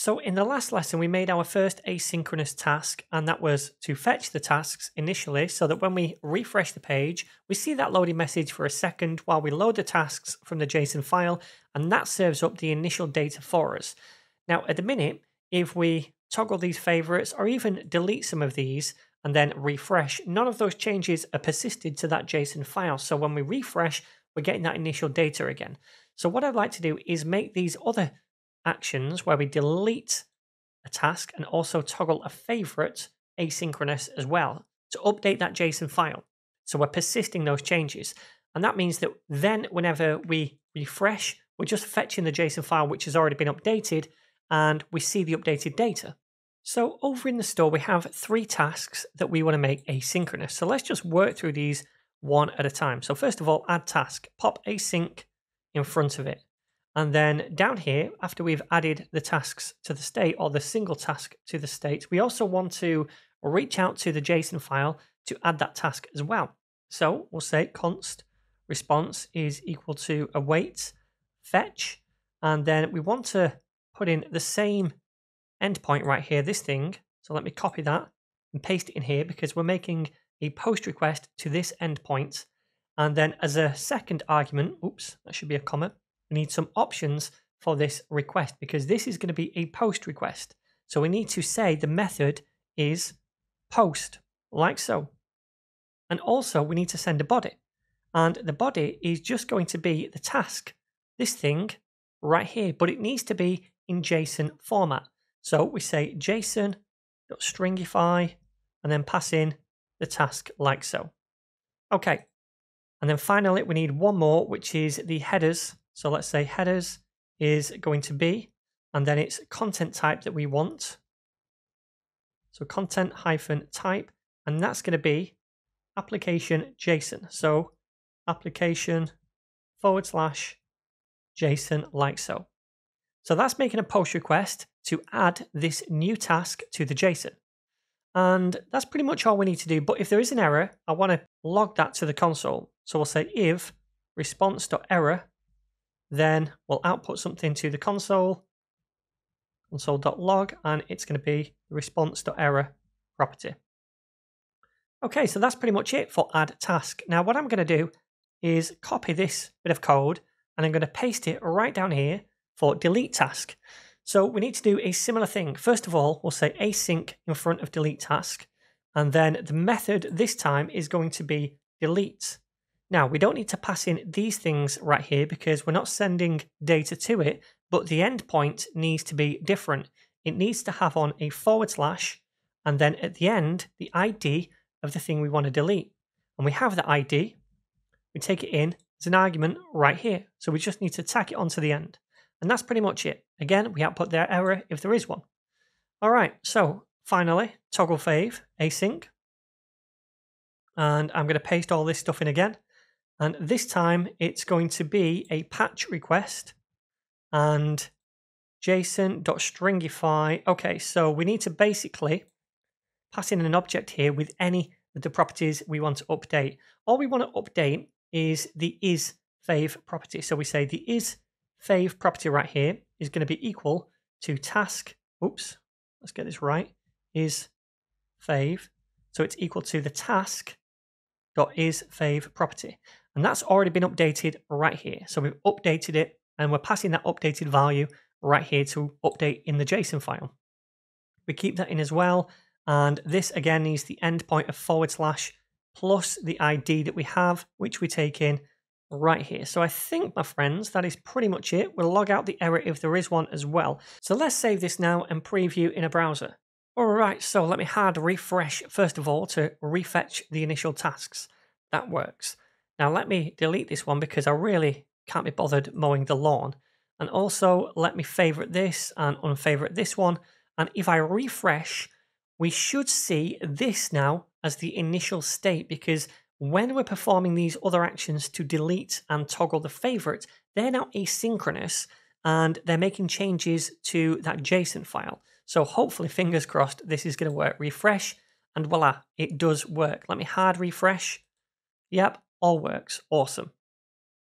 So in the last lesson, we made our first asynchronous task, and that was to fetch the tasks initially so that when we refresh the page, we see that loading message for a second while we load the tasks from the JSON file, and that serves up the initial data for us. Now, at the minute, if we toggle these favorites or even delete some of these and then refresh, none of those changes are persisted to that JSON file. So when we refresh, we're getting that initial data again. So what I'd like to do is make these other actions where we delete a task and also toggle a favorite asynchronous as well to update that JSON file. So we're persisting those changes. And that means that then whenever we refresh, we're just fetching the JSON file which has already been updated and we see the updated data. So over in the store, we have three tasks that we want to make asynchronous. So let's just work through these one at a time. So first of all, add task, pop async in front of it. And then down here, after we've added the tasks to the state or the single task to the state, we also want to reach out to the JSON file to add that task as well. So we'll say const response is equal to await fetch. And then we want to put in the same endpoint right here, this thing. So let me copy that and paste it in here because we're making a post request to this endpoint. And then as a second argument, oops, that should be a comma, we need some options for this request because this is going to be a post request. So we need to say the method is post, like so. And also we need to send a body. And the body is just going to be the task, this thing right here, but it needs to be in JSON format. So we say JSON.stringify and then pass in the task like so. Okay. And then finally, we need one more, which is the headers. So let's say headers is going to be, and then it's content type that we want. So content hyphen type, and that's going to be application JSON. So application forward slash JSON like so. So that's making a post request to add this new task to the JSON. And that's pretty much all we need to do. But if there is an error, I want to log that to the console. So we'll say if response.error, then we'll output something to the console, console.log, and it's going to be response.error property. Okay, so that's pretty much it for add task. Now what I'm going to do is copy this bit of code and I'm going to paste it right down here for delete task. So we need to do a similar thing. First of all, we'll say async in front of delete task. And then the method this time is going to be delete. Now, we don't need to pass in these things right here because we're not sending data to it, but the endpoint needs to be different. It needs to have on a forward slash and then at the end, the ID of the thing we want to delete. And we have the ID, we take it in as an argument right here. So we just need to tack it onto the end. And that's pretty much it. Again, we output their error if there is one. All right, so finally, toggle fave, async. And I'm going to paste all this stuff in again. And this time it's going to be a patch request and json.stringify. Okay, so we need to basically pass in an object here with any of the properties we want to update. All we want to update is the is fave property. So we say the is fave property right here is going to be equal to task, oops, let's get this right, is fave. So it's equal to the task dot is fave property. And that's already been updated right here. So we've updated it and we're passing that updated value right here to update in the JSON file. We keep that in as well. And this again needs the endpoint of forward slash plus the ID that we have, which we take in right here. So I think, my friends, that is pretty much it. We'll log out the error if there is one as well. So let's save this now and preview in a browser. Alright, so let me hard refresh first of all to refetch the initial tasks. That works. Now let me delete this one because I really can't be bothered mowing the lawn. And also let me favorite this and unfavorite this one. And if I refresh, we should see this now as the initial state because when we're performing these other actions to delete and toggle the favorite, they're now asynchronous and they're making changes to that JSON file. So hopefully, fingers crossed, this is going to work. Refresh and voila, it does work. Let me hard refresh. Yep, all works. Awesome.